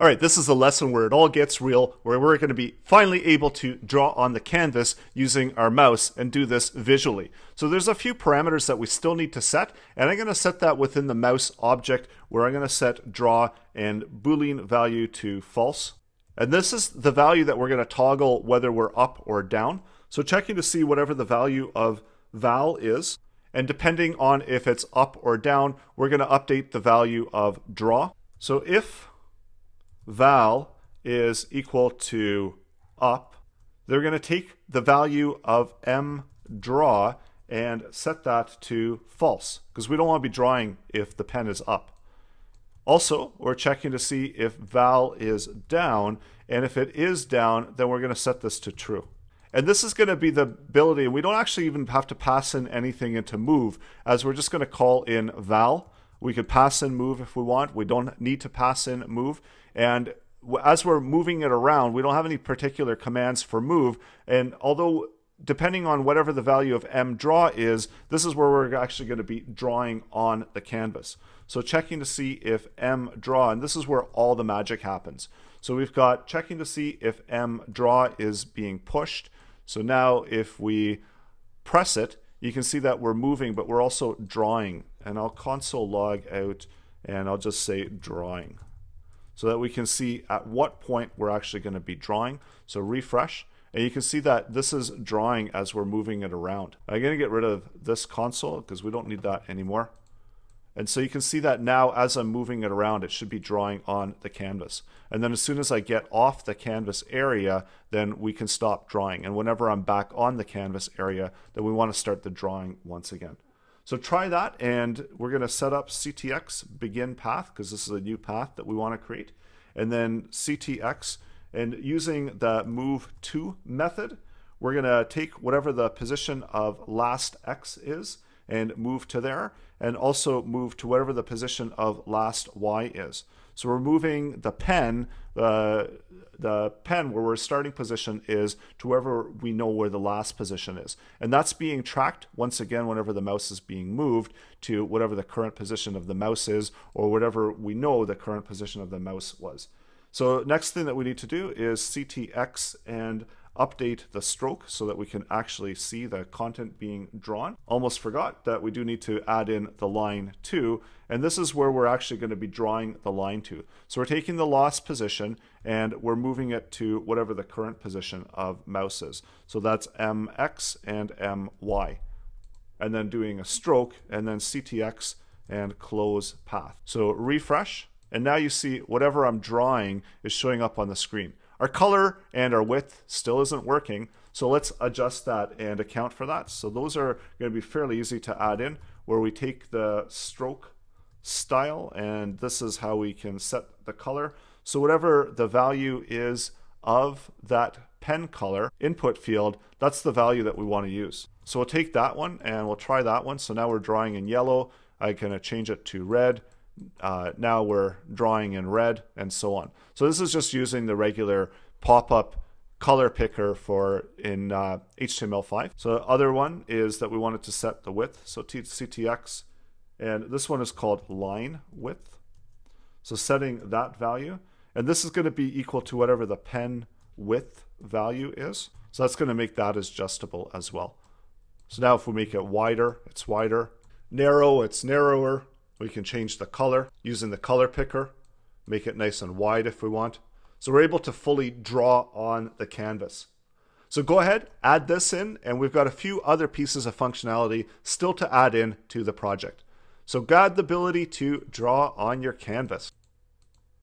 All right, this is the lesson where it all gets real, where we're going to be finally able to draw on the canvas using our mouse and do this visually. So there's a few parameters that we still need to set, and I'm going to set that within the mouse object where I'm going to set draw and boolean value to false. And this is the value that we're going to toggle whether we're up or down. So checking to see whatever the value of val is, and depending on if it's up or down, we're going to update the value of draw. So if val is equal to up, they're going to take the value of m draw and set that to false because we don't want to be drawing if the pen is up. Also, we're checking to see if val is down, and if it is down, then we're going to set this to true. And this is going to be the ability, and we don't actually even have to pass in anything into move, as we're just going to call in val. We could pass in move if we want. We don't need to pass in move. And as we're moving it around, we don't have any particular commands for move. And although depending on whatever the value of m draw is, this is where we're actually going to be drawing on the canvas. So checking to see if m draw, and this is where all the magic happens. So we've got checking to see if m draw is being pushed. So now if we press it, you can see that we're moving, but we're also drawing. And I'll console log out and I'll just say drawing so that we can see at what point we're actually going to be drawing. So refresh, and you can see that this is drawing as we're moving it around. I'm going to get rid of this console because we don't need that anymore. And so you can see that now as I'm moving it around, it should be drawing on the canvas. And then as soon as I get off the canvas area, then we can stop drawing. And whenever I'm back on the canvas area, then we want to start the drawing once again. So try that and we're going to set up CTX begin path because this is a new path that we want to create. And then CTX and using the move to method, we're going to take whatever the position of last X is and move to there and also move to whatever the position of last Y is. So we're moving the pen, uh, the pen where we're starting position is to wherever we know where the last position is. And that's being tracked once again whenever the mouse is being moved to whatever the current position of the mouse is or whatever we know the current position of the mouse was. So next thing that we need to do is CTX and update the stroke so that we can actually see the content being drawn. Almost forgot that we do need to add in the line to, and this is where we're actually going to be drawing the line to. So we're taking the lost position and we're moving it to whatever the current position of mouse is. So that's MX and MY. And then doing a stroke and then CTX and close path. So refresh, and now you see whatever I'm drawing is showing up on the screen. Our color and our width still isn't working, so let's adjust that and account for that. So those are going to be fairly easy to add in, where we take the stroke style, and this is how we can set the color. So whatever the value is of that pen color input field, that's the value that we want to use. So we'll take that one and we'll try that one. So now we're drawing in yellow. I can change it to red uh, now we're drawing in red and so on. So this is just using the regular pop-up color picker for in uh, HTML5. So the other one is that we wanted to set the width. So CTX, and this one is called line width. So setting that value, and this is going to be equal to whatever the pen width value is. So that's going to make that adjustable as well. So now if we make it wider, it's wider. Narrow, it's narrower. We can change the color using the color picker, make it nice and wide if we want. So we're able to fully draw on the canvas. So go ahead, add this in, and we've got a few other pieces of functionality still to add in to the project. So guard the ability to draw on your canvas.